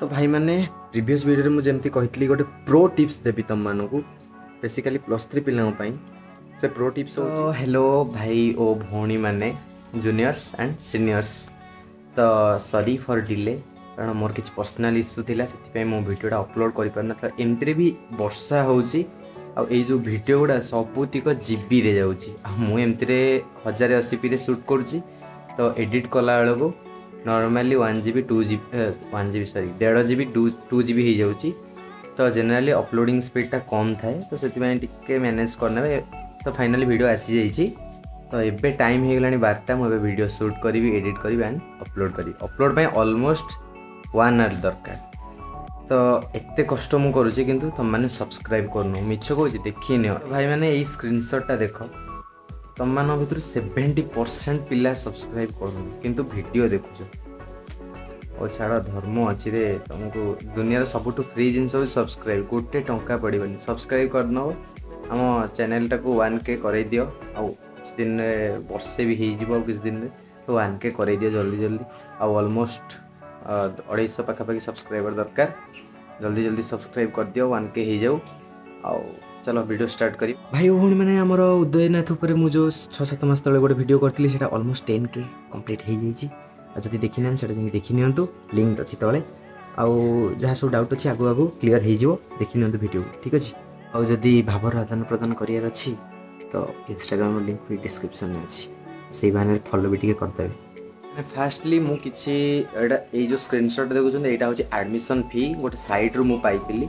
ତ ଭାଇମାନେ ପ୍ରିଭିୟସ୍ ଭିଡ଼ିଓରେ ମୁଁ ଯେମିତି କହିଥିଲି ଗୋଟେ ପ୍ରୋ ଟିପ୍ସ ଦେବି ତୁମମାନଙ୍କୁ ବେସିକାଲି ପ୍ଲସ୍ ଥ୍ରୀ ପିଲାଙ୍କ ପାଇଁ ସେ ପ୍ରୋ ଟିପ୍ସ ହେଉଛି ହ୍ୟାଲୋ ଭାଇ ଓ ଭଉଣୀମାନେ ଜୁନିୟର୍ସ ଆଣ୍ଡ ସିନିୟର୍ସ ତ ସରି ଫର୍ ଡିଲେ କାରଣ ମୋର କିଛି ପର୍ସନାଲ୍ ଇସ୍ୟୁ ଥିଲା ସେଥିପାଇଁ ମୁଁ ଭିଡ଼ିଓଟା ଅପଲୋଡ଼ କରିପାରିନଥିଲା ଏମିତିରେ ବି ବର୍ଷା ହେଉଛି ଆଉ ଏଇ ଯେଉଁ ଭିଡ଼ିଓ ଗୁଡ଼ା ସବୁତିକ ଜିବିରେ ଯାଉଛି ଆଉ ମୁଁ ଏମିତିରେ ହଜାରେ ଅଶୀ ପିରେ ସୁଟ୍ କରୁଛି ତ ଏଡ଼ିଟ୍ କଲାବେଳକୁ normally one G B two G B one G ସରି ଦେଢ଼ G B two two G B ହେଇଯାଉଛି ତ ଜେନେରାଲି ଅପଲୋଡ଼ିଂ ସ୍ପିଡ଼୍ଟା କମ୍ ଥାଏ ତ ସେଥିପାଇଁ ଟିକିଏ ମ୍ୟାନେଜ୍ କରିନେବେ ତ ଫାଇନାଲି ଭିଡ଼ିଓ ଆସିଯାଇଛି ତ ଏବେ ଟାଇମ୍ ହେଇଗଲାଣି ବାରଟା ମୁଁ ଏବେ ଭିଡ଼ିଓ ସୁଟ୍ କରିବି ଏଡ଼ିଟ୍ କରିବି ଆଣ୍ଡ ଅପଲୋଡ଼ କରିବି ଅପଲୋଡ଼ ପାଇଁ ଅଲମୋଷ୍ଟ ୱାନ୍ ଆୱାର୍ ଦରକାର ତ ଏତେ କଷ୍ଟ ମୁଁ କରୁଛି କିନ୍ତୁ ତୁମମାନେ ସବସ୍କ୍ରାଇବ୍ କରୁନ ମିଛ କହୁଛି ଦେଖିନିଅ ଭାଇମାନେ ଏଇ ସ୍କ୍ରିନ୍ସଟ୍ଟା ଦେଖ તમ માન ভিতর 70% પિલા સબસ્ક્રાઇબ કરું કીંતુ વિડિયો દેખછો ઓ છાડા ધર્મ આચિરે તમકો દુનિયા રે સબટુ ફ્રી જિન્સ ઓ સબસ્ક્રાઇબ ગોટે ટંકા પડી બને સબસ્ક્રાઇબ કર નો આમ ચેનલ ટકો 1k કરી દિયો ઓ દિને વર્ષે ભી હીજીબો ઓ કિસ દિને ઓ 1k કરી દિયો જલ્દી જલ્દી ઓ ઓલમોસ્ટ 250 પાખા પાખી સબસ્ક્રાઇબર દરકાર જલ્દી જલ્દી સબસ્ક્રાઇબ કર દિયો 1k હી જાઉ ઓ ଚାଲ ଭିଡ଼ିଓ ଷ୍ଟାର୍ଟ କରିବି ଭାଇ ଭଉଣୀମାନେ ଆମର ଉଦୟନାଥ ଉପରେ ମୁଁ ଯେଉଁ ଛଅ ସାତ ମାସ ତଳେ ଗୋଟେ ଭିଡ଼ିଓ କରିଥିଲି ସେଇଟା ଅଲମୋଷ୍ଟ ଟେନ୍ କେ କମ୍ପ୍ଲିଟ୍ ହୋଇଯାଇଛି ଆଉ ଯଦି ଦେଖିନାହାନ୍ତି ସେଇଟା ଯାଇକି ଦେଖିନିଅନ୍ତୁ ଲିଙ୍କ୍ ଅଛି ତଳେ ଆଉ ଯାହା ସବୁ ଡାଉଟ୍ ଅଛି ଆଗକୁ ଆଗକୁ କ୍ଲିଅର୍ ହୋଇଯିବ ଦେଖିନିଅନ୍ତୁ ଭିଡ଼ିଓକୁ ଠିକ୍ ଅଛି ଆଉ ଯଦି ଭାବର ଆଦାନ ପ୍ରଦାନ କରିବାର ଅଛି ତ ଇନଷ୍ଟାଗ୍ରାମର ଲିଙ୍କ୍ ବି ଡିସ୍କ୍ରିପ୍ସନ୍ରେ ଅଛି ସେଇ ବାହାନରେ ଫଲୋ ବି ଟିକେ କରିଦେବେ ଫାଷ୍ଟଲି ମୁଁ କିଛି ଏଇଟା ଏଇ ଯେଉଁ ସ୍କ୍ରିନ୍ସଟ୍ ଦେଖୁଛନ୍ତି ଏଇଟା ହେଉଛି ଆଡ଼ମିସନ୍ ଫି ଗୋଟେ ସାଇଟ୍ରୁ ମୁଁ ପାଇଥିଲି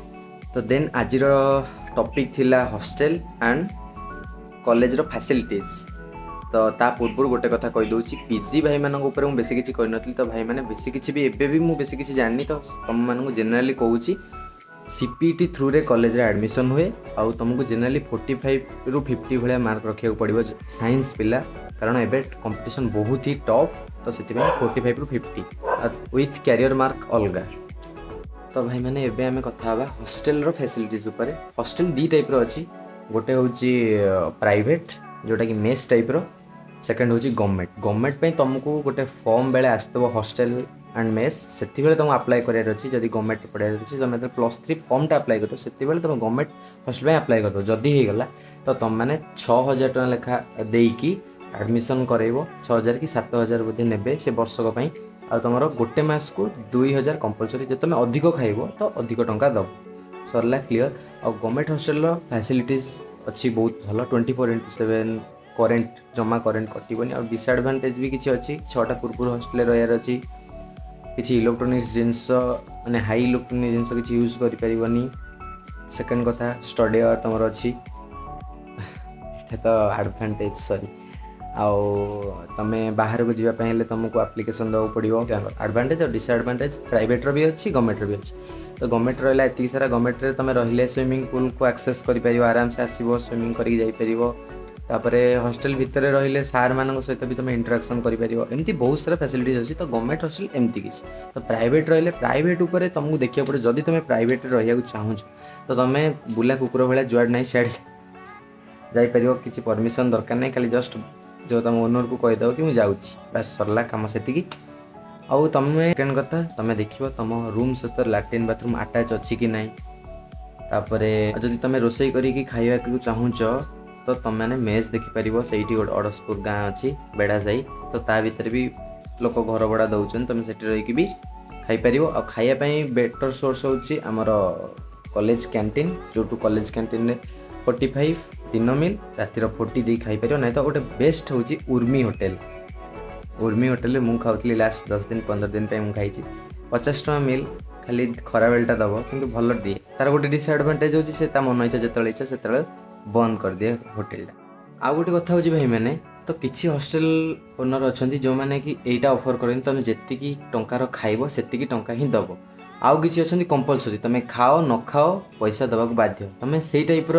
ତ ଦେନ୍ ଆଜିର ଟପିକ୍ ଥିଲା ହଷ୍ଟେଲ ଆଣ୍ଡ କଲେଜର ଫ୍ୟାସିଲିଟିଜ୍ ତ ତା ପୂର୍ବରୁ ଗୋଟେ କଥା କହିଦେଉଛି ପିଜି ଭାଇମାନଙ୍କ ଉପରେ ମୁଁ ବେଶୀ କିଛି କହିନଥିଲି ତ ଭାଇମାନେ ବେଶୀ କିଛି ବି ଏବେ ବି ମୁଁ ବେଶୀ କିଛି ଜାଣିନି ତ ତୁମମାନଙ୍କୁ ଜେନେରାଲି କହୁଛି ସିପିଇଟି ଥ୍ରୁରେ କଲେଜରେ ଆଡ଼ମିସନ୍ ହୁଏ ଆଉ ତୁମକୁ ଜେନେରାଲି ଫୋର୍ଟି ଫାଇଭରୁ ଫିଫ୍ଟି ଭଳିଆ ମାର୍କ ରଖିବାକୁ ପଡ଼ିବ ସାଇନ୍ସ ପିଲା କାରଣ ଏବେ କମ୍ପିଟିସନ୍ ବହୁତ ହି ଟପ୍ ତ ସେଥିପାଇଁ ଫୋର୍ଟି ଫାଇଭରୁ ଫିଫ୍ଟି ୱିଥ୍ କ୍ୟାରିୟର ମାର୍କ ଅଲଗା ତ ଭାଇମାନେ ଏବେ ଆମେ କଥା ହେବା ହଷ୍ଟେଲର ଫ୍ୟାସିଲିଟିଜ୍ ଉପରେ ହଷ୍ଟେଲ ଦୁଇ ଟାଇପ୍ର ଅଛି ଗୋଟେ ହେଉଛି ପ୍ରାଇଭେଟ୍ ଯେଉଁଟାକି ମେସ୍ ଟାଇପ୍ର ସେକେଣ୍ଡ ହେଉଛି ଗଭର୍ଣ୍ଣମେଣ୍ଟ ଗଭର୍ଣ୍ଣମେଣ୍ଟ ପାଇଁ ତୁମକୁ ଗୋଟେ ଫର୍ମ ବେଳେ ଆସିଥିବ ହଷ୍ଟେଲ ଆଣ୍ଡ ମେସ୍ ସେତେବେଳେ ତୁମକୁ ଆପ୍ଲାଏ କରିବାର ଅଛି ଯଦି ଗଭର୍ଣ୍ଣମେଣ୍ଟ ପଢ଼ିବାର ଅଛି ତୁମେ ଯେତେବେଳେ ପ୍ଲସ୍ ଥ୍ରୀ ଫର୍ମଟା ଆପ୍ଲାଏ କରିବ ସେତେବେଳେ ତୁମେ ଗଭର୍ଣ୍ଣମେଣ୍ଟ ହଷ୍ଟେଲ ପାଇଁ ଆପ୍ଲାଏ କରିବ ଯଦି ହେଇଗଲା ତ ତୁମେମାନେ ଛଅ ହଜାର ଟଙ୍କା ଲେଖା ଦେଇକି ଆଡ଼ମିସନ୍ କରାଇବ ଛଅ ହଜାର କି ସାତ ହଜାର ବୋଧେ ନେବେ ସେ ବର୍ଷକ ପାଇଁ ଆଉ ତୁମର ଗୋଟେ ମାସକୁ ଦୁଇ ହଜାର କମ୍ପଲସରି ଯଦି ତୁମେ ଅଧିକ ଖାଇବ ତ ଅଧିକ ଟଙ୍କା ଦେବ ସରିଲା କ୍ଲିଅର୍ ଆଉ ଗଭର୍ଣ୍ଣମେଣ୍ଟ ହଷ୍ଟେଲର ଫ୍ୟାସିଲିଟିଜ୍ ଅଛି ବହୁତ ଭଲ twenty four into seven current ଜମା କରେଣ୍ଟ କଟିବନି ଆଉ ଡିସ୍ଆଡ଼ଭାଣ୍ଟେଜ୍ ବି କିଛି ଅଛି ଛଅଟା ପୂର୍ବରୁ ହଷ୍ଟେଲରେ ରହିବାର ଅଛି କିଛି ଇଲେକ୍ଟ୍ରୋନିକ୍ସ ଜିନିଷ ମାନେ ହାଇ ଇଲେକ୍ଟ୍ରୋନିକ୍ ଜିନିଷ କିଛି ୟୁଜ୍ କରିପାରିବନି ସେକେଣ୍ଡ କଥା ଷ୍ଟଡ଼ି ଆୱାର୍ ତୁମର ଅଛି ଏଇଟା ତ ଆଡ଼ଭାଣ୍ଟେଜ୍ ସରି आउ तुम बाहर को जीवापी तुमको आप्लिकेसन देवा पड़ो आडभांटेज और डिसएडभांटेज प्राइट्र भी अच्छी गवर्नमेंट भी अच्छी तो गवर्नमेंट रहा ये सारा गवर्नमेंट में तुम रही स्विमिंग पुल को आक्सेस कर आराम से आसो स्विमिंग करपर हस्टेल भितर रे सार मान सहित भी तुम इंटराक्शन कर बहुत सारा फैसिलिट अच्छी तो गवर्नमेंट हस्टेल एमती किसी तो प्राइट रे प्राइट उपर तुमको देखा पड़े जदि तुम प्राइट रही चाहूँ तो तुम बुला कूकर भाया जुआड़े ना सियाड़े जापर कि परमिशन दरकार नहीं खाली जस्ट ଯେଉଁ ତୁମ ଓନରକୁ କହିଦେବ କି ମୁଁ ଯାଉଛି ବାସ୍ ସରିଲା କାମ ସେତିକି ଆଉ ତୁମେ ସେକେଣ୍ଡ କଥା ତୁମେ ଦେଖିବ ତୁମ ରୁମ୍ ସହିତ ଲାଟ୍ରିନ୍ ବାଥରୁମ୍ ଆଟାଚ୍ ଅଛି କି ନାହିଁ ତାପରେ ଯଦି ତୁମେ ରୋଷେଇ କରିକି ଖାଇବାକୁ ଚାହୁଁଛ ତ ତୁମେମାନେ ମେସ୍ ଦେଖିପାରିବ ସେଇଠି ଗୋଟେ ଅଡ଼ଶପୁର ଗାଁ ଅଛି ବେଢ଼ା ସାହି ତ ତା ଭିତରେ ବି ଲୋକ ଘର ଭଡ଼ା ଦେଉଛନ୍ତି ତୁମେ ସେଠି ରହିକି ବି ଖାଇପାରିବ ଆଉ ଖାଇବା ପାଇଁ ବେଟର୍ ସୋର୍ସ ହେଉଛି ଆମର କଲେଜ କ୍ୟାଣ୍ଟିନ୍ ଯେଉଁଠୁ କଲେଜ କ୍ୟାଣ୍ଟିନ୍ରେ ଫୋର୍ଟି ଫାଇଭ୍ ଦିନ ମିଲ୍ ରାତିର ଫୋର୍ଟି ଦେଇ ଖାଇପାରିବ ନାହିଁ ତ ଗୋଟେ ବେଷ୍ଟ ହେଉଛି ଉର୍ମି ହୋଟେଲ ଉର୍ମି ହୋଟେଲରେ ମୁଁ ଖାଉଥିଲି ଲାଷ୍ଟ ଦଶ ଦିନ ପନ୍ଦର ଦିନ ପାଇଁ ମୁଁ ଖାଇଛି ପଚାଶ ଟଙ୍କା ମିଲ୍ ଖାଲି ଖରାବେଳଟା ଦେବ କିନ୍ତୁ ଭଲ ଦିଏ ତା'ର ଗୋଟେ ଡିସଆଡ଼ଭାଣ୍ଟେଜ୍ ହେଉଛି ସେ ତା ମନ ଇଚ୍ଛା ଯେତେବେଳେ ଇଚ୍ଛା ସେତେବେଳେ ବନ୍ଦ କରିଦିଏ ହୋଟେଲଟା ଆଉ ଗୋଟେ କଥା ହେଉଛି ଭାଇମାନେ ତ କିଛି ହଷ୍ଟେଲ ଓନର୍ ଅଛନ୍ତି ଯେଉଁମାନେ କି ଏଇଟା ଅଫର୍ କରନ୍ତି ତୁମେ ଯେତିକି ଟଙ୍କାର ଖାଇବ ସେତିକି ଟଙ୍କା ହିଁ ଦେବ ଆଉ କିଛି ଅଛନ୍ତି କମ୍ପଲସରି ତୁମେ ଖାଅ ନ ଖାଅ ପଇସା ଦେବାକୁ ବାଧ୍ୟ ତୁମେ ସେଇ ଟାଇପ୍ର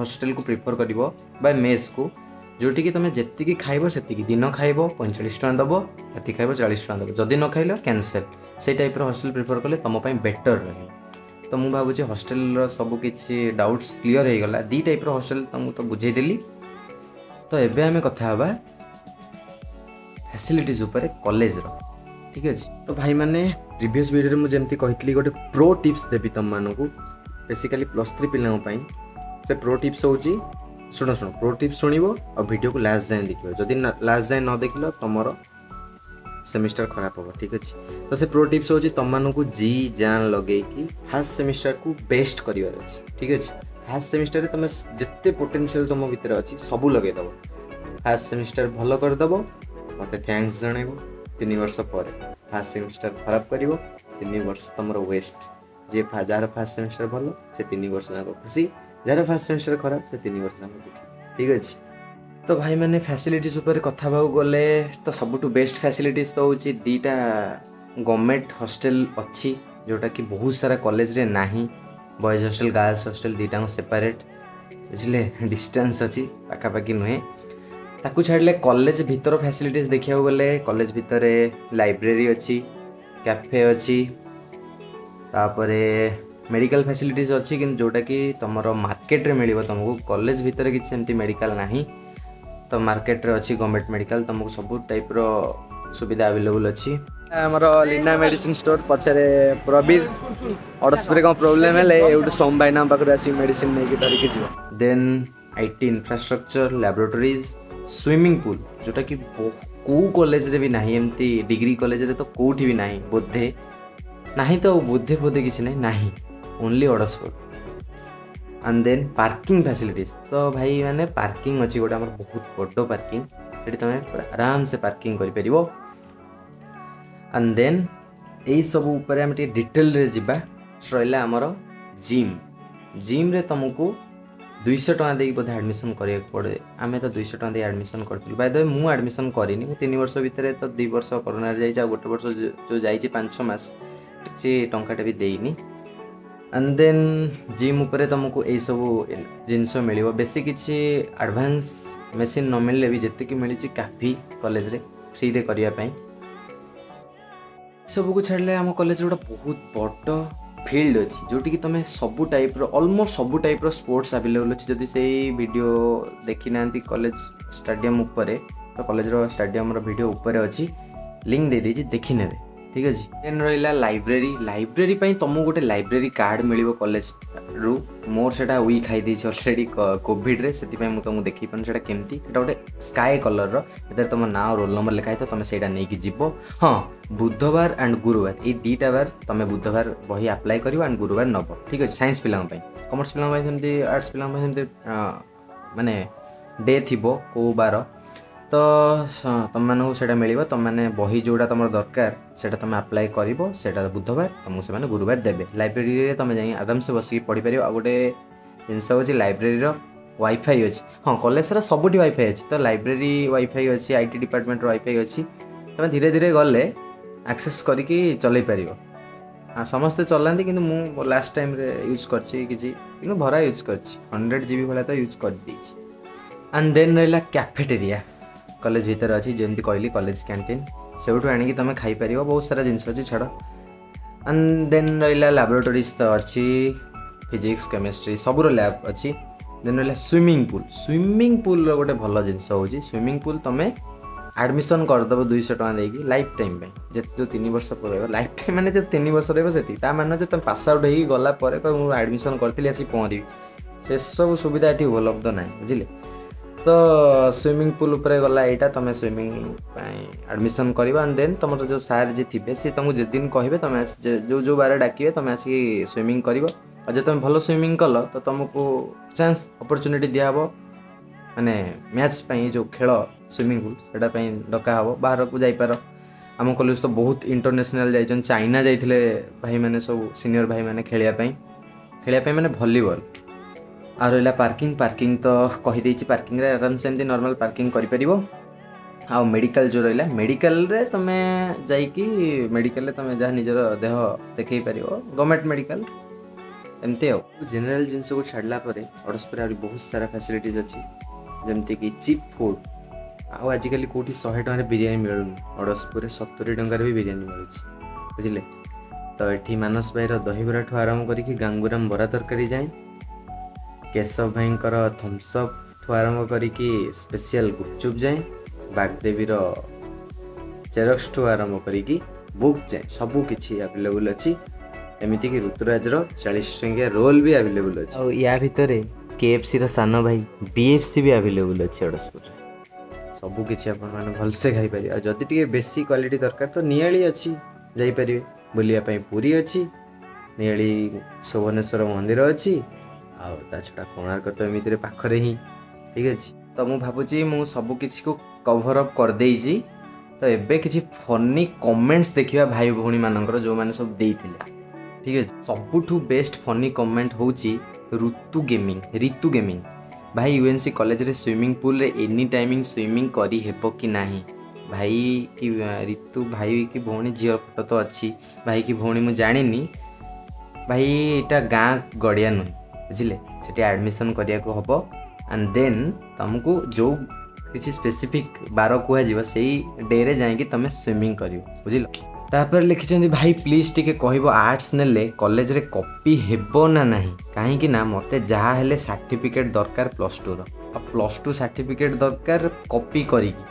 ହଷ୍ଟେଲକୁ ପ୍ରିଫର୍ କରିବ ବା ମେସ୍କୁ ଯେଉଁଠିକି ତୁମେ ଯେତିକି ଖାଇବ ସେତିକି ଦିନ ଖାଇବ ପଇଁଚାଳିଶ ଟଙ୍କା ଦେବ ରାତି ଖାଇବ ଚାଳିଶ ଟଙ୍କା ଦେବ ଯଦି ନ ଖାଇଲ କ୍ୟାନସେଲ୍ ସେଇ ଟାଇପ୍ର ହଷ୍ଟେଲ ପ୍ରିଫର୍ କଲେ ତୁମ ପାଇଁ ବେଟର୍ ରହିବ ତ ମୁଁ ଭାବୁଛି ହଷ୍ଟେଲର ସବୁ କିଛି ଡାଉଟ୍ସ କ୍ଲିଅର୍ ହେଇଗଲା ଦୁଇ ଟାଇପ୍ର ହଷ୍ଟେଲ ତୁମକୁ ତ ବୁଝେଇଦେଲି ତ ଏବେ ଆମେ କଥା ହେବା ଫ୍ୟାସିଲିଟିଜ୍ ଉପରେ କଲେଜର ଠିକ୍ ଅଛି ତ ଭାଇମାନେ ପ୍ରିଭିୟସ୍ ଭିଡ଼ିଓରେ ମୁଁ ଯେମିତି କହିଥିଲି ଗୋଟେ ପ୍ରୋ ଟିପ୍ସ ଦେବି ତୁମମାନଙ୍କୁ ବେସିକାଲି ପ୍ଲସ୍ ଥ୍ରୀ ପିଲାଙ୍କ ପାଇଁ ସେ ପ୍ରୋ ଟିପ୍ସ ହେଉଛି ଶୁଣ ଶୁଣ ପ୍ରୋ ଟିପ୍ସ ଶୁଣିବ ଆଉ ଭିଡ଼ିଓକୁ ଲାଷ୍ଟ ଯାଏଁ ଦେଖିବ ଯଦି ଲାଷ୍ଟ ଯାଏଁ ନ ଦେଖିଲ ତୁମର ସେମିଷ୍ଟାର ଖରାପ ହେବ ଠିକ୍ ଅଛି ତ ସେ ପ୍ରୋ ଟିପ୍ସ ହେଉଛି ତୁମମାନଙ୍କୁ ଜି ଜାନ୍ ଲଗେଇକି ଫାର୍ଷ୍ଟ ସେମିଷ୍ଟାରକୁ ବେଷ୍ଟ କରିବାର ଅଛି ଠିକ୍ ଅଛି ଫାର୍ଷ୍ଟ ସେମିଷ୍ଟାରରେ ତୁମେ ଯେତେ ପୋଟେନ୍ସିଆଲ୍ ତୁମ ଭିତରେ ଅଛି ସବୁ ଲଗେଇଦେବ ଫାର୍ଷ୍ଟ ସେମିଷ୍ଟାର ଭଲ କରିଦେବ ମୋତେ ଥ୍ୟାଙ୍କସ୍ ଜଣାଇବ ତିନି ବର୍ଷ ପରେ ଫାର୍ଷ୍ଟ ସେମିଷ୍ଟାର ଖରାପ କରିବ ତିନି ବର୍ଷ ତୁମର ୱେଷ୍ଟ ଯିଏ ଯାହାର ଫାର୍ଷ୍ଟ ସେମିଷ୍ଟାର ଭଲ ସେ ତିନି ବର୍ଷ ଯାକ ଖୁସି যারা ফার্স্ট সেমিস্টার ଖରାପ ସେ ତିନି ବର୍ଷ ତାଙ୍କୁ ଠିକ୍ ଅଛି ତ ଭାଇମାନେ ଫ୍ୟାସିଲିଟିଜ୍ ଉପରେ କଥା ହେବାକୁ ଗଲେ ତ ସବୁଠୁ ବେଷ୍ଟ ଫ୍ୟାସିଲିଟିଜ୍ ତ ହେଉଛି ଦୁଇଟା ଗଭର୍ଣ୍ଣମେଣ୍ଟ ହଷ୍ଟେଲ ଅଛି ଯେଉଁଟାକି ବହୁତ ସାରା କଲେଜରେ ନାହିଁ ବଏଜ୍ ହଷ୍ଟେଲ ଗାର୍ଲସ୍ ହଷ୍ଟେଲ ଦୁଇଟାଙ୍କୁ ସେପାରେଟ୍ ବୁଝିଲେ ଡିଷ୍ଟାନ୍ସ ଅଛି ପାଖାପାଖି ନୁହେଁ ତାକୁ ଛାଡ଼ିଲେ କଲେଜ ଭିତର ଫ୍ୟାସିଲିଟିଜ୍ ଦେଖିବାକୁ ଗଲେ କଲେଜ ଭିତରେ ଲାଇବ୍ରେରୀ ଅଛି କ୍ୟାଫେ ଅଛି ତାପରେ मेडिकल फैसिलिट अच्छी जोटा कि तुम मार्केट मिल तुमको कलेज भितर किसी मेडिकल ना तो मार्केट अच्छी गवर्नमेंट मेडिकल तुमको सब टाइप सुविधा अवेलेबल अच्छी आमर लीना मेडिसिन स्टोर पचर प्रबीर अड़स्परे कौन प्रोब्लेम है सोम भाईना पाखे आस मेडिसिन नहीं धरिक then I T infrastructure laboratories swimming pool जोटा कि कौ कलेज भी ना एमती डिग्री कलेज तो कौटी भी ना बोधे ना तो बोधे बोधे किसी ना ना only ଅଢ଼ଶହ foot and then parking facilities ତ ଭାଇମାନେ ପାର୍କିଂ ଅଛି ଗୋଟେ ଆମର ବହୁତ ବଡ଼ ପାର୍କିଂ ସେଠି ତୁମେ ଆରାମସେ ପାର୍କିଂ କରିପାରିବ ଆଣ୍ଡ ଦେନ୍ ଏହିସବୁ ଉପରେ ଆମେ ଟିକେ ଡିଟେଲରେ ଯିବା ରହିଲା ଆମର ଜିମ୍ ଜିମ୍ରେ ତୁମକୁ ଦୁଇଶହ ଟଙ୍କା ଦେଇକି ବୋଧେ ଆଡ଼ମିସନ୍ କରିବାକୁ ପଡ଼େ ଆମେ ତ ଦୁଇଶହ ଟଙ୍କା ଦେଇ ଆଡ଼ମିସନ୍ କରିଥିଲୁ ବାଇ ଦ ମୁଁ ଆଡ଼ମିସନ୍ କରିନି ମୁଁ ତିନି ବର୍ଷ ଭିତରେ ତ ଦୁଇ ବର୍ଷ କରୋନାରେ ଯାଇଛି ଆଉ ଗୋଟେ ବର୍ଷ ଯେଉଁ ଯାଇଛି ପାଞ୍ଚ ମାସ କିଛି ଟଙ୍କାଟେ ବି ଦେଇନି ଆଣ୍ଡ ଦେନ୍ ଜିମ୍ ଉପରେ ତୁମକୁ ଏଇସବୁ ଜିନିଷ ମିଳିବ ବେଶୀ କିଛି ଆଡ଼ଭାନ୍ସ ମେସିନ୍ ନ ମିଳିଲେ ବି ଯେତିକି ମିଳିଛି କାଫି କଲେଜରେ ଫ୍ରିରେ କରିବା ପାଇଁ ସବୁକୁ ଛାଡ଼ିଲେ ଆମ କଲେଜରେ ଗୋଟେ ବହୁତ ବଡ଼ ଫିଲ୍ଡ ଅଛି ଯେଉଁଠିକି ତୁମେ ସବୁ ଟାଇପ୍ର ଅଲମୋଷ୍ଟ ସବୁ ଟାଇପ୍ର ସ୍ପୋର୍ଟସ୍ ଆଭେଲେବୁଲ୍ ଅଛି ଯଦି ସେଇ ଭିଡ଼ିଓ ଦେଖିନାହାନ୍ତି କଲେଜ ଷ୍ଟାଡ଼ିୟମ୍ ଉପରେ ତ କଲେଜର ଷ୍ଟାଡ଼ିୟମ୍ର ଭିଡ଼ିଓ ଉପରେ ଅଛି ଲିଙ୍କ୍ ଦେଇଦେଇଛି ଦେଖିନେବେ ঠিক ଅଛି ଦେନ୍ ରହିଲା ଲାଇବ୍ରେରୀ ଲାଇବ୍ରେରୀ ପାଇଁ ତୁମକୁ ଗୋଟେ ଲାଇବ୍ରେରୀ କାର୍ଡ଼ ମିଳିବ କଲେଜରୁ ମୋର ସେଇଟା ୱିକ୍ ଖାଇଦେଇଛି ଅଲରେଡ଼ି କୋଭିଡ଼ରେ ସେଥିପାଇଁ ମୁଁ ତୁମକୁ ଦେଖେଇପାରୁନି ସେଇଟା କେମିତି ସେଇଟା ଗୋଟେ ସ୍କାଏ କଲର୍ର ସେଥିରେ ତୁମ ନାଁ ରୋଲ୍ ନମ୍ବର ଲେଖା ହେଇଥିବ ତୁମେ ସେଇଟା ନେଇକି ଯିବ ହଁ ବୁଧବାର ଆଣ୍ଡ ଗୁରୁବାର ଏଇ ଦୁଇଟା ବାର ତୁମେ ବୁଧବାର ବହି ଆପ୍ଲାଏ କରିବ ଆଣ୍ଡ ଗୁରୁବାର ନେବ ଠିକ୍ ଅଛି ସାଇନ୍ସ ପିଲାଙ୍କ ପାଇଁ କମର୍ସ ପିଲାଙ୍କ ପାଇଁ ସେମିତି ଆର୍ଟ୍ସ ପିଲାଙ୍କ ପାଇଁ ସେମିତି ମାନେ ଡେ ଥିବ କେଉଁ ବାର ତ ତୁମମାନଙ୍କୁ ସେଇଟା ମିଳିବ ତୁମମାନେ ବହି ଯେଉଁଟା ତୁମର ଦରକାର ସେଇଟା ତୁମେ ଆପ୍ଲାଏ କରିବ ସେଇଟା ବୁଧବାର ତୁମକୁ ସେମାନେ ଗୁରୁବାର ଦେବେ ଲାଇବ୍ରେରୀରେ ତୁମେ ଯାଇ ଆରାମସେ ବସିକି ପଢ଼ିପାରିବ ଆଉ ଗୋଟେ ଜିନିଷ ହେଉଛି ଲାଇବ୍ରେରୀର ୱାଇଫାଇ ଅଛି ହଁ କଲେଜରେ ସବୁଠି ୱାଇଫାଇ ଅଛି ତ ଲାଇବ୍ରେରୀ ୱାଇଫାଇ ଅଛି ଆଇ ଟି ଡିପାର୍ଟମେଣ୍ଟର ୱାଇଫାଇ ଅଛି ତୁମେ ଧୀରେ ଧୀରେ ଗଲେ ଆକ୍ସେସ୍ କରିକି ଚଲେଇ ପାରିବ ସମସ୍ତେ ଚଲାନ୍ତି କିନ୍ତୁ ମୁଁ ଲାଷ୍ଟ ଟାଇମ୍ରେ ୟୁଜ୍ କରିଛି କିଛି କିନ୍ତୁ ଭରା ୟୁଜ୍ କରିଛି ହଣ୍ଡ୍ରେଡ଼ ଜି ବି ଭଳିଆ ତ ୟୁଜ୍ କରିଦେଇଛି ଆଣ୍ଡ ଦେନ୍ ରହିଲା କ୍ୟାଫେଟେରିଆ କଲେଜ ଭିତରେ ଅଛି ଯେମିତି କହିଲି କଲେଜ କ୍ୟାଣ୍ଟିନ୍ ସେଉଠୁ ଆଣିକି ତୁମେ ଖାଇପାରିବ ବହୁତ ସାରା ଜିନିଷ ଅଛି ଛାଡ଼ ଆଣ୍ଡ ଦେନ୍ ରହିଲା ଲାବୋରେଟୋରିଜ୍ ତ ଅଛି ଫିଜିକ୍ସ କେମିଷ୍ଟ୍ରି ସବୁର ଲ୍ୟାବ୍ ଅଛି ଦେନ୍ ରହିଲା ସୁଇମିଂ ପୁଲ୍ ସୁଇମିଂ ପୁଲ୍ର ଗୋଟେ ଭଲ ଜିନିଷ ହେଉଛି ସୁଇମିଂ ପୁଲ୍ ତୁମେ ଆଡ଼ମିସନ୍ କରିଦେବ ଦୁଇଶହ ଟଙ୍କା ଦେଇକି ଲାଇଫ୍ ଟାଇମ୍ ପାଇଁ ଯେତେ ଯେଉଁ ତିନି ବର୍ଷ ରହିବ ଲାଇଫ୍ ଟାଇମ୍ ମାନେ ଯେଉଁ ତିନି ବର୍ଷ ରହିବ ସେତିକି ତା ମାନେ ଯେ ତୁମେ ପାସ୍ ଆଉଟ୍ ହେଇକି ଗଲା ପରେ ମୁଁ ଆଡ଼ମିସନ୍ କରିଥିଲି ଆସିକି ପହଁରିବି ସେସବୁ ସୁବିଧା ଏଠି ଉପଲବ୍ଧ ନାହିଁ ବୁଝିଲେ ତ ସୁଇମିଂ ପୁଲ୍ ଉପରେ ଗଲା ଏଇଟା ତୁମେ ସୁଇମିଂ ପାଇଁ ଆଡ଼ମିସନ୍ କରିବ ଆଣ୍ଡ ଦେନ୍ ତୁମର ଯେଉଁ ସାର୍ ଯିଏ ଥିବେ ସିଏ ତୁମକୁ ଯେଦିନ କହିବେ ତୁମେ ଯେଉଁ ଯେଉଁ ବାରେ ଡାକିବେ ତୁମେ ଆସିକି ସୁଇମିଂ କରିବ ଆଉ ଯଦି ତୁମେ ଭଲ ସୁଇମିଂ କଲ ତ ତୁମକୁ ଚାନ୍ସ ଅପରଚ୍ୟୁନିଟି ଦିଆହେବ ମାନେ ମ୍ୟାଚ୍ ପାଇଁ ଯେଉଁ ଖେଳ ସୁଇମିଂ ପୁଲ୍ ସେଇଟା ପାଇଁ ଡକା ହେବ ବାହାରକୁ ଯାଇପାର ଆମ କଲେଜ ତ ବହୁତ ଇଣ୍ଟରନ୍ୟାସନାଲ୍ ଯାଇଛନ୍ତି ଚାଇନା ଯାଇଥିଲେ ଭାଇମାନେ ସବୁ ସିନିୟର ଭାଇମାନେ ଖେଳିବା ପାଇଁ ଖେଳିବା ପାଇଁ ମାନେ ଭଲିବଲ୍ आ रहा पार्किंग पार्किंग तो कहीदेगी पार्किंग आराम से नर्माल पार्किंग कर आ मेडिकल जो रहा मेडिकल तुम तुम्हें जा मेडिकल रे तुम्हें जहाँ निजर देह देख पार गवर्नमेंट मेडिकल एमती आओ जेनेल जिन को छाड़ला अड़स्पुर आ बहुत सारा फैसिलिट अच्छी जमती कि चिप फुड आजिकल कौट शहे टकर बिरीयी मिलूनि अड़सपुर सतुरी टकर भी बिरीयी मिलूँ बुझे तो ये मानस भाई दहबरा ठूँ आरंभ करी गांगुराम बरा तरकारी जाए କେଶବ ଭାଇଙ୍କର ଥମ୍ସଅପ୍ଠୁ ଆରମ୍ଭ କରିକି ସ୍ପେସିଆଲ ଗୁପଚୁପ୍ ଯାଏଁ ବାଗଦେବୀର ଚେରକ୍ସଠୁ ଆରମ୍ଭ କରିକି ବୁକ୍ ଯାଏଁ ସବୁ କିଛି ଆଭେଲେବୁଲ୍ ଅଛି ଏମିତିକି ଋତୁରାଜର ଚାଳିଶ ଟଙ୍କିଆ ରୋଲ୍ ବି ଆଭେଲେବୁଲ୍ ଅଛି ଆଉ ୟା ଭିତରେ କେଏଫ୍ସିର ସାନ ଭାଇ ବି ଏଫ୍ ସି ବି ଆଭେଲେବୁଲ୍ ଅଛି ଅଡ଼ସପୁରରେ ସବୁ କିଛି ଆପଣମାନେ ଭଲସେ ଖାଇପାରିବେ ଆଉ ଯଦି ଟିକେ ବେଶୀ କ୍ୱାଲିଟି ଦରକାର ତ ନିଆଳି ଅଛି ଯାଇପାରିବେ ବୁଲିବା ପାଇଁ ପୁରୀ ଅଛି ନିଆଳି ସୁବନେଶ୍ୱର ମନ୍ଦିର ଅଛି ଆଉ ତା ଛଡ଼ା କୋଣାର୍କ ତ ଏମିତିରେ ପାଖରେ ହିଁ ଠିକ୍ ଅଛି ତ ମୁଁ ଭାବୁଛି ମୁଁ ସବୁ କିଛିକୁ କଭର୍ ଅପ୍ କରିଦେଇଛି ତ ଏବେ କିଛି ଫନି କମେଣ୍ଟସ୍ ଦେଖିବା ଭାଇ ଭଉଣୀମାନଙ୍କର ଯେଉଁମାନେ ସବୁ ଦେଇଥିଲେ ଠିକ୍ ଅଛି ସବୁଠୁ ବେଷ୍ଟ ଫନି କମେଣ୍ଟ ହେଉଛି ଋତୁ ଗେମିଂ ରିତୁ ଗେମିଂ ଭାଇ ୟୁଏନ୍ସି କଲେଜରେ ସୁଇମିଂ ପୁଲ୍ରେ ଏନି ଟାଇମିଂ ସୁଇମିଂ କରିହେବ କି ନାହିଁ ଭାଇ କି ରିତୁ ଭାଇ କି ଭଉଣୀ ଝିଅ ଫଟୋ ତ ଅଛି ଭାଇ କି ଭଉଣୀ ମୁଁ ଜାଣିନି ଭାଇ ଏଇଟା ଗାଁ ଗଡ଼ିଆ ନୁହେଁ ବୁଝିଲେ ସେଠି ଆଡ଼ମିସନ୍ କରିବାକୁ ହେବ ଆଣ୍ଡ ଦେନ୍ ତୁମକୁ ଯେଉଁ କିଛି ସ୍ପେସିଫିକ୍ ବାର କୁହାଯିବ ସେଇ ଡେରେ ଯାଇକି ତୁମେ ସୁଇମିଂ କରିବ ବୁଝିଲ ତାପରେ ଲେଖିଛନ୍ତି ଭାଇ ପ୍ଲିଜ୍ ଟିକେ କହିବ ଆର୍ଟ୍ସ ନେଲେ କଲେଜରେ କପି ହେବ ନା ନାହିଁ କାହିଁକି ନା ମୋତେ ଯାହା ହେଲେ ସାର୍ଟିଫିକେଟ୍ ଦରକାର ପ୍ଲସ୍ ଟୁର ଆଉ ପ୍ଲସ୍ ଟୁ ସାର୍ଟିଫିକେଟ୍ ଦରକାର କପି କରିକି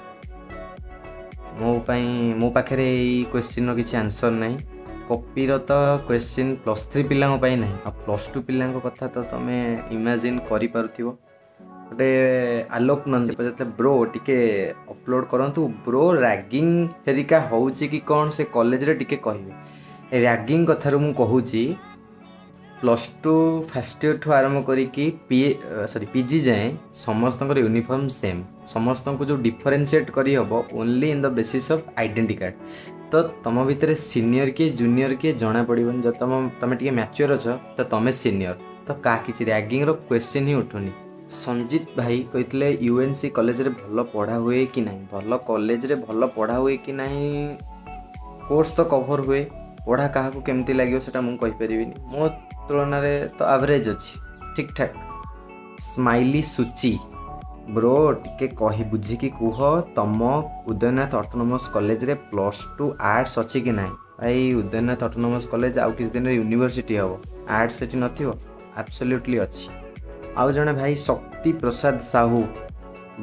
ମୋ ପାଇଁ ମୋ ପାଖରେ ଏଇ କ୍ୱେଶ୍ଚିନ୍ର କିଛି ଆନ୍ସର୍ ନାହିଁ କପିର ତ କ୍ୱେଶ୍ଚିନ୍ ପ୍ଲସ୍ ଥ୍ରୀ ପିଲାଙ୍କ ପାଇଁ ନାହିଁ ଆଉ ପ୍ଲସ୍ ଟୁ ପିଲାଙ୍କ କଥା ତ ତୁମେ ଇମାଜିନ୍ କରିପାରୁଥିବ ଗୋଟେ ଆଲୋକ ନନ୍ଦୀ ପଚାରିଥିଲେ ବ୍ରୋ ଟିକେ ଅପଲୋଡ଼ କରନ୍ତୁ ବ୍ରୋ ରାଗିଂ ହେରିକା ହେଉଛି କି କ'ଣ ସେ କଲେଜରେ ଟିକେ କହିବେ ରାଗିଂ କଥାରୁ ମୁଁ କହୁଛି ପ୍ଲସ୍ ଟୁ ଫାର୍ଷ୍ଟ ଇୟର୍ଠୁ ଆରମ୍ଭ କରିକି ପି ସରି ପି ଜି ଯାଏଁ ସମସ୍ତଙ୍କର ୟୁନିଫର୍ମ ସେମ୍ ସମସ୍ତଙ୍କୁ ଯେଉଁ ଡିଫରେନ୍ସିଏଟ୍ କରିହେବ only in the basis of identity card ତ ତୁମ ଭିତରେ ସିନିୟର କିଏ ଜୁନିୟର କିଏ ଜଣାପଡ଼ିବନି ଯଦି ତୁମ ତୁମେ ଟିକେ ମ୍ୟାଚୁଅର୍ ଅଛ ତ ତୁମେ ସିନିୟର ତ କାହା କିଛି ର୍ୟାଗିଂର କ୍ୱେଶ୍ଚିନ୍ ହିଁ ଉଠୁନି ସଞ୍ଜିତ ଭାଇ କହିଥିଲେ ୟୁ ଏନ୍ ସି କଲେଜରେ ଭଲ ପଢ଼ା ହୁଏ କି ନାହିଁ ଭଲ କଲେଜରେ ଭଲ ପଢ଼ା ହୁଏ କି ନାହିଁ କୋର୍ସ ତ କଭର୍ ହୁଏ ପଢ଼ା କାହାକୁ କେମିତି ଲାଗିବ ସେଇଟା ମୁଁ କହିପାରିବିନି ମୋ ତୁଳନାରେ ତ ଆଭରେଜ୍ ଅଛି ଠିକ୍ ଠାକ୍ ସ୍ମାଇଲି ସୂଚୀ ବ୍ରୋ ଟିକେ କହି ବୁଝିକି କୁହ ତମ ଉଦୟନାଥ ଅଟୋନୋମସ୍ କଲେଜରେ ପ୍ଲସ୍ ଟୁ ଆର୍ଟ୍ସ ଅଛି କି ନାହିଁ ଭାଇ ଉଦୟନାଥ ଅଟୋନୋମସ୍ କଲେଜ ଆଉ କିଛି ଦିନରେ ୟୁନିଭର୍ସିଟି ହେବ ଆର୍ଟ୍ସ ସେଠି ନଥିବ ଆବସଲ୍ୟୁଟଲି ଅଛି ଆଉ ଜଣେ ଭାଇ ଶକ୍ତି ପ୍ରସାଦ ସାହୁ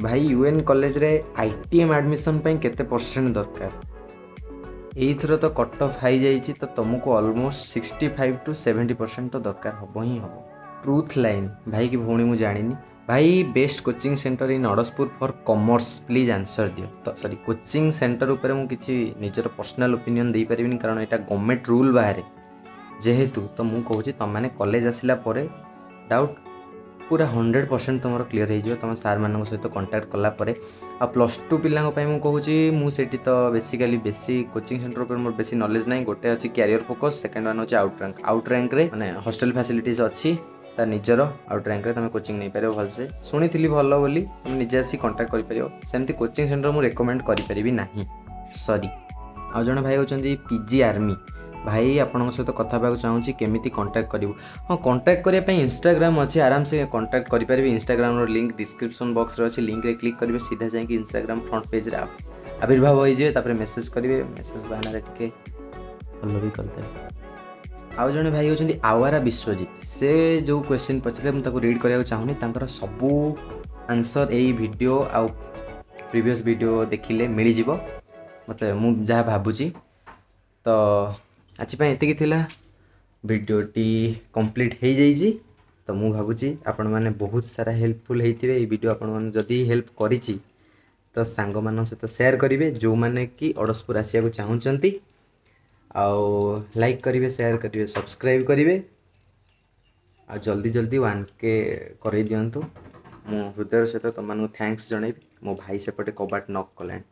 ଭାଇ ୟୁଏନ୍ କଲେଜରେ ଆଇ ଟି ଏମ୍ ଆଡ଼ମିସନ୍ ପାଇଁ କେତେ ପରସେଣ୍ଟ ଦରକାର ଏଇଥର ତ କଟ୍ ଅଫ୍ ହେଇଯାଇଛି ତ ତୁମକୁ almost sixty five to seventy percent ତ ଦରକାର ହେବ ହିଁ ହେବ ଟ୍ରୁଥ୍ ଲାଇନ୍ ଭାଇ କି ଭଉଣୀ ମୁଁ ଜାଣିନି भाई best coaching centre in Adaspur for commerce please answer दियो ତ ସରି କୋଚିଂ ସେଣ୍ଟର ଉପରେ ମୁଁ କିଛି ନିଜର ପର୍ସନାଲ୍ ଓପିନିଅନ୍ ଦେଇପାରିବିନି କାରଣ ଏଇଟା ଗଭର୍ଣ୍ଣମେଣ୍ଟ ରୁଲ୍ ବାହାରେ ଯେହେତୁ ତ ମୁଁ କହୁଛି ତୁମମାନେ କଲେଜ ଆସିଲା ପରେ ଡାଉଟ୍ ପୁରା ହଣ୍ଡ୍ରେଡ଼ ପରସେଣ୍ଟ ତୁମର କ୍ଲିଅର୍ ହେଇଯିବ ତୁମେ ସାର୍ମାନଙ୍କ ସହିତ କଣ୍ଟାକ୍ଟ କଲା ପରେ ଆଉ ପ୍ଲସ୍ ଟୁ ପିଲାଙ୍କ ପାଇଁ ମୁଁ କହୁଛି ମୁଁ ସେଠି ତ ବେସିକାଲି ବେଶୀ କୋଚିଂ ସେଣ୍ଟର ଉପରେ ମୋର ବେଶୀ ନଲେଜ୍ ନାହିଁ ଗୋଟେ ଅଛି କ୍ୟାରିୟର ଫୋକସ୍ ସେକେଣ୍ଡ ୱାନ୍ ହେଉଛି ଆଉଟ୍ ରାଙ୍କ ଆଉଟ୍ ରାଙ୍କରେ ମାନେ ହଷ୍ଟେଲ ଫ୍ୟାସିଲିଟିଜ୍ ଅଛି ତା ନିଜର ଆଉ ଟ୍ରାଙ୍କରେ ତୁମେ କୋଚିଂ ନେଇପାରିବ ଭଲସେ ଶୁଣିଥିଲି ଭଲ ବୋଲି ତୁମେ ନିଜେ ଆସି କଣ୍ଟାକ୍ଟ କରିପାରିବ ସେମିତି କୋଚିଂ ସେଣ୍ଟର ମୁଁ ରେକମେଣ୍ଡ କରିପାରିବି ନାହିଁ ସରି ଆଉ ଜଣେ ଭାଇ ହେଉଛନ୍ତି ପିଜି ଆର୍ମି ଭାଇ ଆପଣଙ୍କ ସହିତ କଥା ହେବାକୁ ଚାହୁଁଛି କେମିତି କଣ୍ଟାକ୍ଟ କରିବୁ ହଁ କଣ୍ଟାକ୍ଟ କରିବା ପାଇଁ ଇନଷ୍ଟାଗ୍ରାମ୍ ଅଛି ଆରାମସେ କଣ୍ଟାକ୍ଟ କରିପାରିବେ ଇନଷ୍ଟାଗ୍ରାମ୍ର ଲିଙ୍କ୍ ଡିସ୍କ୍ରିପ୍ସନ୍ ବକ୍ସରେ ଅଛି ଲିଙ୍କ୍ରେ କ୍ଲିକ୍ କରିବେ ସିଧା ଯାଇକି ଇନଷ୍ଟାଗ୍ରାମ୍ ଫ୍ରଣ୍ଟ ପେଜ୍ରେ ଆବିର୍ଭାବ ହୋଇଯିବେ ତାପରେ ମେସେଜ୍ କରିବେ ମେସେଜ୍ ବାହାନାରେ ଟିକେ ଭଲ ବି କରିଦେବେ ଆଉ ଜଣେ ଭାଇ ହେଉଛନ୍ତି ଆୱାରା ବିଶ୍ୱଜିତ ସେ ଯେଉଁ କ୍ୱେଶ୍ଚିନ୍ ପଚାରିଲେ ମୁଁ ତାକୁ ରିଡ଼୍ କରିବାକୁ ଚାହୁଁନି ତାଙ୍କର ସବୁ ଆନ୍ସର୍ ଏଇ ଭିଡ଼ିଓ ଆଉ ପ୍ରିଭିୟସ୍ ଭିଡ଼ିଓ ଦେଖିଲେ ମିଳିଯିବ ମୋତେ ମୁଁ ଯାହା ଭାବୁଛି ତ ଆଜି ପାଇଁ ଏତିକି ଥିଲା ଭିଡ଼ିଓଟି କମ୍ପ୍ଲିଟ୍ ହେଇଯାଇଛି ତ ମୁଁ ଭାବୁଛି ଆପଣମାନେ ବହୁତ ସାରା ହେଲ୍ପଫୁଲ୍ ହେଇଥିବେ ଏଇ ଭିଡ଼ିଓ ଆପଣମାନେ ଯଦି ହେଲ୍ପ କରିଛି ତ ସାଙ୍ଗମାନଙ୍କ ସହିତ ସେୟାର କରିବେ ଯେଉଁମାନେ କି ଅଡ଼ଶପୁର ଆସିବାକୁ ଚାହୁଁଛନ୍ତି ଆଉ ଲାଇକ୍ କରିବେ ସେୟାର କରିବେ ସବସ୍କ୍ରାଇବ୍ କରିବେ ଆଉ ଜଲ୍ଦି ଜଲ୍ଦି ୱାନ୍ କେ କରେଇ ଦିଅନ୍ତୁ ମୁଁ ହୃଦୟର ସହିତ ତୁମମାନଙ୍କୁ ଥ୍ୟାଙ୍କସ୍ ଜଣେଇବି ମୋ ଭାଇ ସେପଟେ କବାଟ ନକ୍ କଲାଣି